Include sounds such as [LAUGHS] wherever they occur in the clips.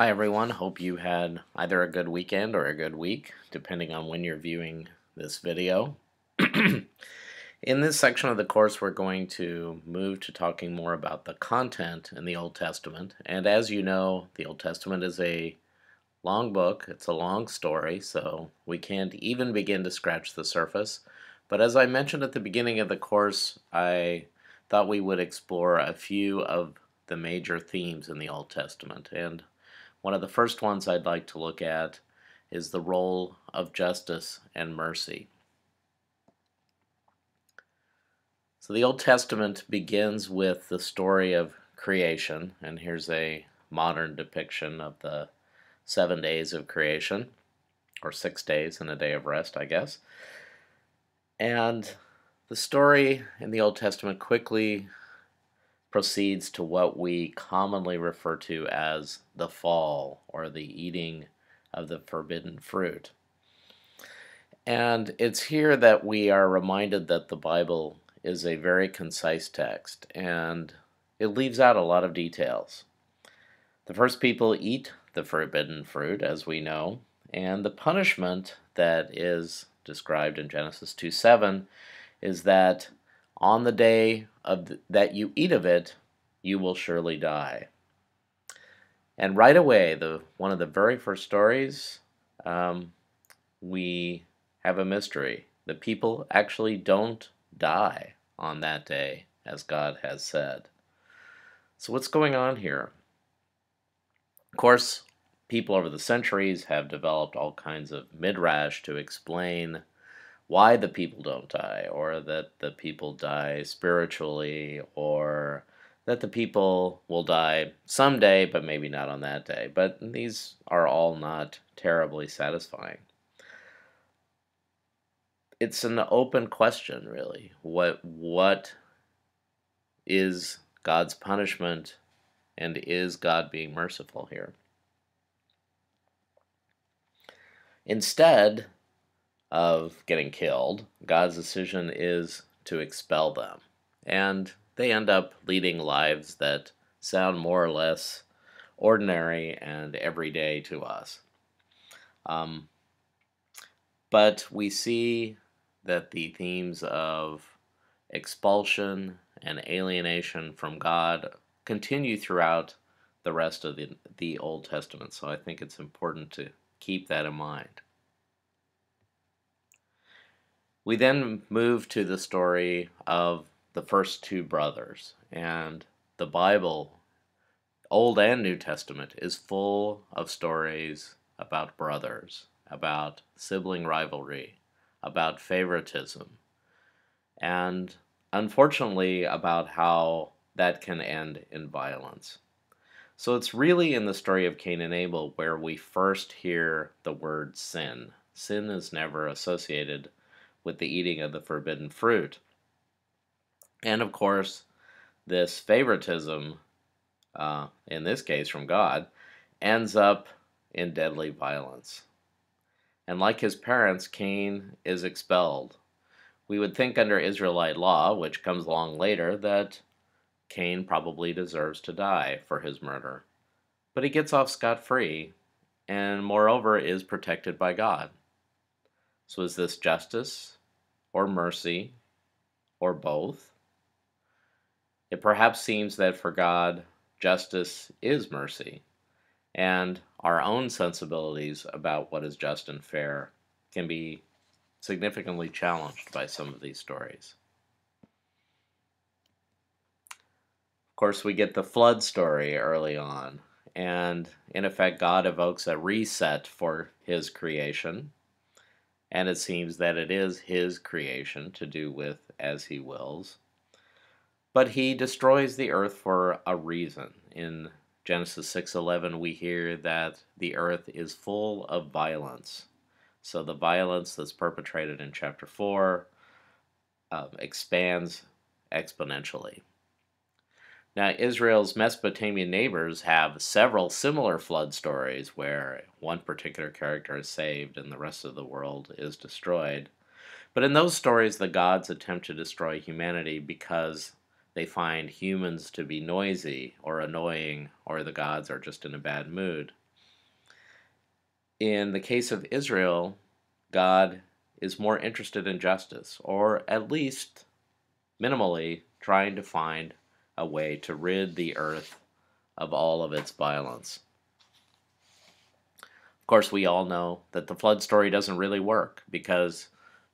Hi everyone, hope you had either a good weekend or a good week, depending on when you're viewing this video. [CLEARS THROAT] in this section of the course we're going to move to talking more about the content in the Old Testament. And as you know, the Old Testament is a long book, it's a long story, so we can't even begin to scratch the surface. But as I mentioned at the beginning of the course, I thought we would explore a few of the major themes in the Old Testament. And one of the first ones I'd like to look at is the role of justice and mercy. So the Old Testament begins with the story of creation, and here's a modern depiction of the seven days of creation, or six days and a day of rest, I guess. And the story in the Old Testament quickly proceeds to what we commonly refer to as the fall or the eating of the forbidden fruit. And it's here that we are reminded that the Bible is a very concise text and it leaves out a lot of details. The first people eat the forbidden fruit, as we know, and the punishment that is described in Genesis 2 7 is that on the day of that you eat of it, you will surely die. And right away, the one of the very first stories, um, we have a mystery. The people actually don't die on that day, as God has said. So, what's going on here? Of course, people over the centuries have developed all kinds of midrash to explain why the people don't die, or that the people die spiritually, or that the people will die someday, but maybe not on that day. But these are all not terribly satisfying. It's an open question, really. What what is God's punishment, and is God being merciful here? Instead of getting killed, God's decision is to expel them. And they end up leading lives that sound more or less ordinary and everyday to us. Um, but we see that the themes of expulsion and alienation from God continue throughout the rest of the, the Old Testament. So I think it's important to keep that in mind. We then move to the story of the first two brothers, and the Bible, Old and New Testament, is full of stories about brothers, about sibling rivalry, about favoritism, and unfortunately about how that can end in violence. So it's really in the story of Cain and Abel where we first hear the word sin. Sin is never associated with the eating of the forbidden fruit. And of course, this favoritism, uh, in this case from God, ends up in deadly violence. And like his parents, Cain is expelled. We would think under Israelite law, which comes along later, that Cain probably deserves to die for his murder. But he gets off scot free, and moreover is protected by God. So is this justice or mercy or both? It perhaps seems that for God, justice is mercy, and our own sensibilities about what is just and fair can be significantly challenged by some of these stories. Of course, we get the flood story early on. And in effect, God evokes a reset for his creation. And it seems that it is his creation to do with as he wills. But he destroys the earth for a reason. In Genesis 6:11 we hear that the earth is full of violence. So the violence that's perpetrated in chapter 4 um, expands exponentially. Now, Israel's Mesopotamian neighbors have several similar flood stories where one particular character is saved and the rest of the world is destroyed. But in those stories, the gods attempt to destroy humanity because they find humans to be noisy or annoying, or the gods are just in a bad mood. in the case of Israel, God is more interested in justice, or at least minimally trying to find a way to rid the earth of all of its violence. Of course, we all know that the flood story doesn't really work because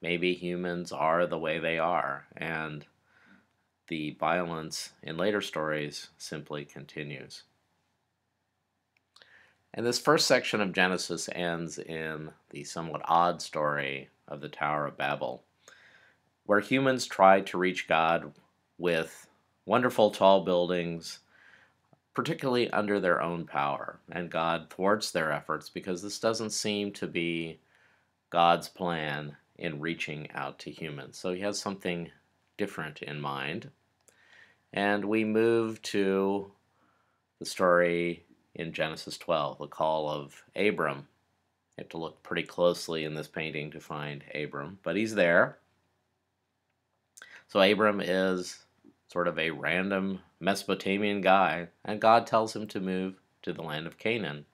maybe humans are the way they are, and the violence in later stories simply continues. And this first section of Genesis ends in the somewhat odd story of the Tower of Babel, where humans try to reach God with wonderful tall buildings, particularly under their own power. And God thwarts their efforts because this doesn't seem to be God's plan in reaching out to humans. So he has something different in mind. And we move to the story in Genesis 12, the call of Abram. You have to look pretty closely in this painting to find Abram, but he's there. So Abram is sort of a random Mesopotamian guy, and God tells him to move to the land of Canaan.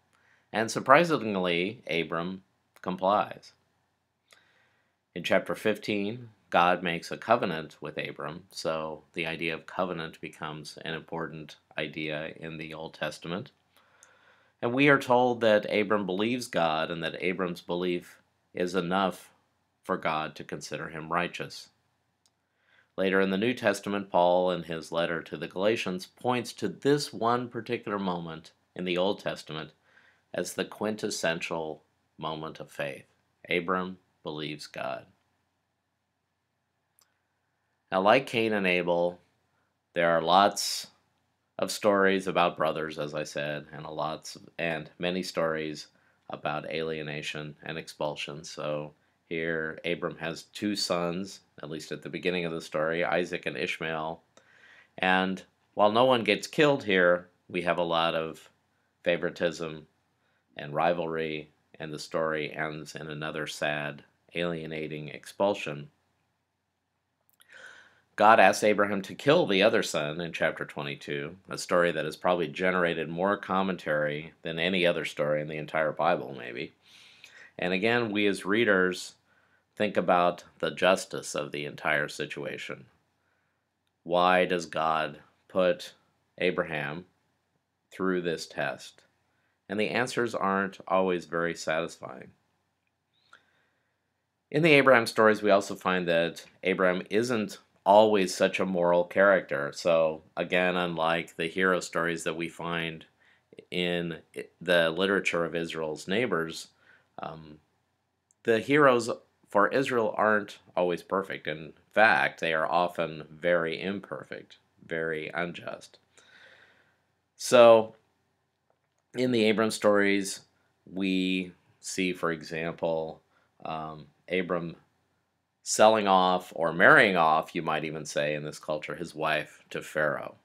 And surprisingly, Abram complies. In chapter 15, God makes a covenant with Abram, so the idea of covenant becomes an important idea in the Old Testament. And we are told that Abram believes God and that Abram's belief is enough for God to consider him righteous. Later in the New Testament, Paul, in his letter to the Galatians, points to this one particular moment in the Old Testament as the quintessential moment of faith. Abram believes God. Now, like Cain and Abel, there are lots of stories about brothers, as I said, and a lots of, and many stories about alienation and expulsion. So here, Abram has two sons, at least at the beginning of the story, Isaac and Ishmael. And while no one gets killed here, we have a lot of favoritism and rivalry, and the story ends in another sad, alienating expulsion. God asks Abraham to kill the other son in chapter 22, a story that has probably generated more commentary than any other story in the entire Bible, maybe. And again, we as readers think about the justice of the entire situation. Why does God put Abraham through this test? And the answers aren't always very satisfying. In the Abraham stories, we also find that Abraham isn't always such a moral character. So, again, unlike the hero stories that we find in the literature of Israel's neighbors, um, the heroes for Israel aren't always perfect. In fact, they are often very imperfect, very unjust. So, in the Abram stories, we see, for example, um, Abram selling off or marrying off, you might even say in this culture, his wife to Pharaoh,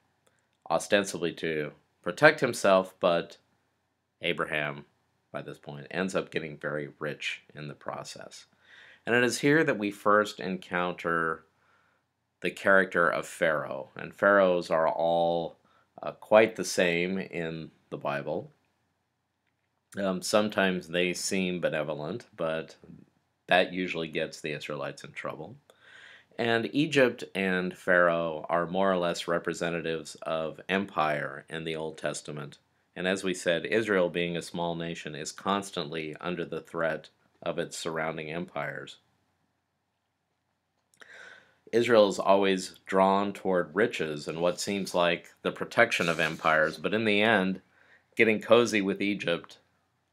ostensibly to protect himself, but Abraham, by this point, ends up getting very rich in the process. And it is here that we first encounter the character of Pharaoh. And pharaohs are all uh, quite the same in the Bible. Um, sometimes they seem benevolent, but that usually gets the Israelites in trouble. And Egypt and Pharaoh are more or less representatives of empire in the Old Testament. And as we said, Israel, being a small nation, is constantly under the threat of its surrounding empires. Israel is always drawn toward riches and what seems like the protection of empires, but in the end, getting cozy with Egypt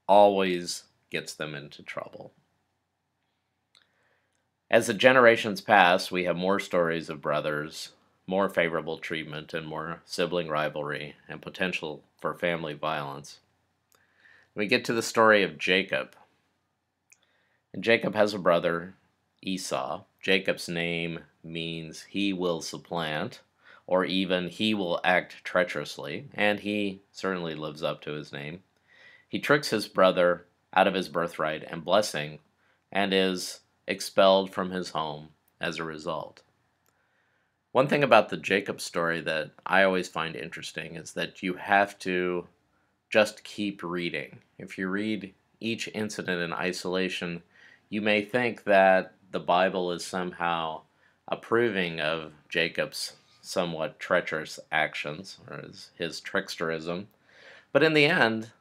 always gets them into trouble. As the generations pass, we have more stories of brothers, more favorable treatment, and more sibling rivalry and potential for family violence. We get to the story of Jacob. And Jacob has a brother, Esau. Jacob's name means he will supplant, or even he will act treacherously, and he certainly lives up to his name. He tricks his brother out of his birthright and blessing, and is expelled from his home as a result. One thing about the Jacob story that I always find interesting is that you have to just keep reading. If you read each incident in isolation, you may think that the Bible is somehow approving of Jacob's somewhat treacherous actions or his, his tricksterism. But in the end,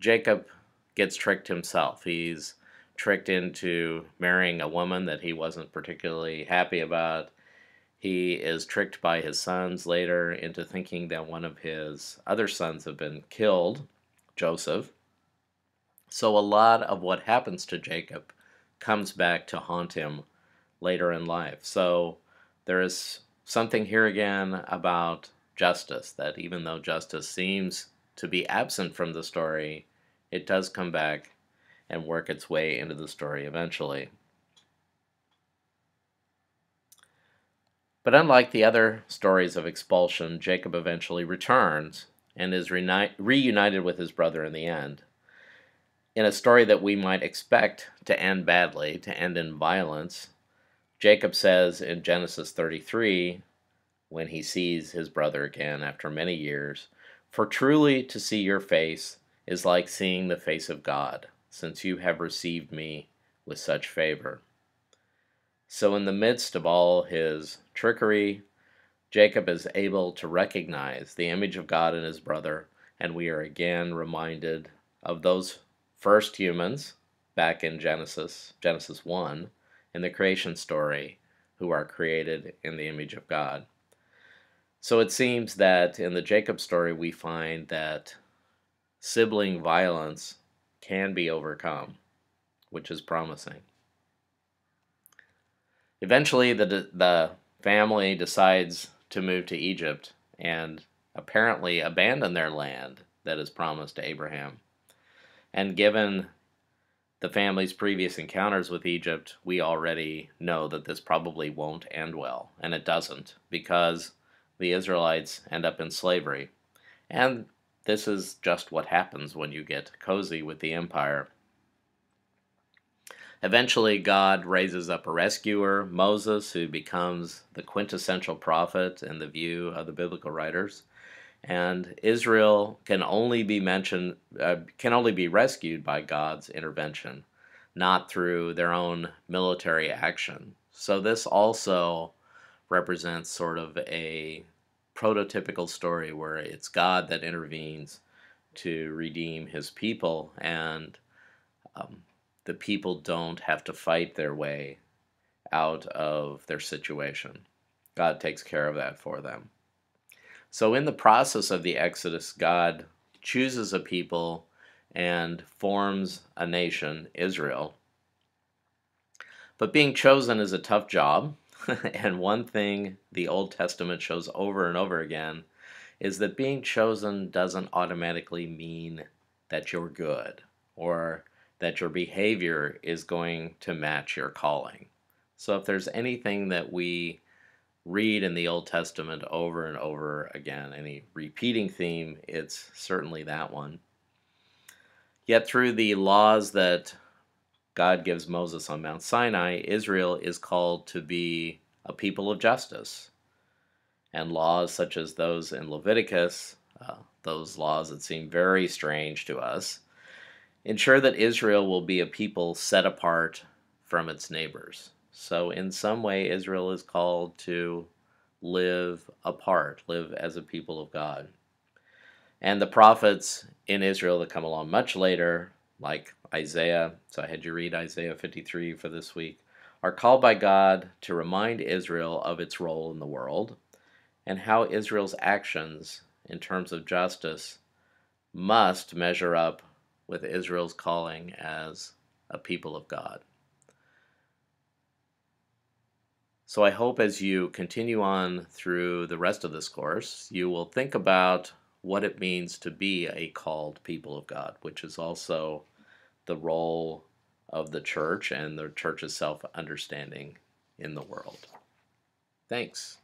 Jacob gets tricked himself. He's tricked into marrying a woman that he wasn't particularly happy about. He is tricked by his sons later into thinking that one of his other sons have been killed, Joseph. So a lot of what happens to Jacob comes back to haunt him later in life. So there is something here again about justice that even though justice seems to be absent from the story, it does come back and work its way into the story eventually. But unlike the other stories of expulsion, Jacob eventually returns and is reunited with his brother in the end. In a story that we might expect to end badly, to end in violence, Jacob says in Genesis 33, when he sees his brother again after many years, For truly to see your face is like seeing the face of God, since you have received me with such favor. So, in the midst of all his trickery, Jacob is able to recognize the image of God in his brother, and we are again reminded of those first humans back in Genesis, Genesis 1, in the creation story, who are created in the image of God. So it seems that in the Jacob story, we find that sibling violence can be overcome, which is promising. Eventually, the, the family decides to move to Egypt and apparently abandon their land that is promised to Abraham. And given the family's previous encounters with Egypt, we already know that this probably won't end well. And it doesn't, because the Israelites end up in slavery. And this is just what happens when you get cozy with the empire. Eventually, God raises up a rescuer, Moses, who becomes the quintessential prophet in the view of the biblical writers. And Israel can only be mentioned, uh, can only be rescued by God's intervention, not through their own military action. So, this also represents sort of a prototypical story where it's God that intervenes to redeem his people. And um, the people don't have to fight their way out of their situation. God takes care of that for them. So, in the process of the Exodus, God chooses a people and forms a nation, Israel. But being chosen is a tough job. [LAUGHS] and one thing the Old Testament shows over and over again is that being chosen doesn't automatically mean that you're good or that your behavior is going to match your calling. So if there's anything that we read in the Old Testament over and over again, any repeating theme, it's certainly that one. Yet through the laws that God gives Moses on Mount Sinai, Israel is called to be a people of justice. And laws such as those in Leviticus, uh, those laws that seem very strange to us, ensure that Israel will be a people set apart from its neighbors. So, in some way, Israel is called to live apart, live as a people of God. And the prophets in Israel that come along much later, like Isaiah, so I had you read Isaiah 53 for this week, are called by God to remind Israel of its role in the world and how Israel's actions in terms of justice must measure up with Israel's calling as a people of God. So I hope as you continue on through the rest of this course, you will think about what it means to be a called people of God, which is also the role of the church and the church's self understanding in the world. Thanks.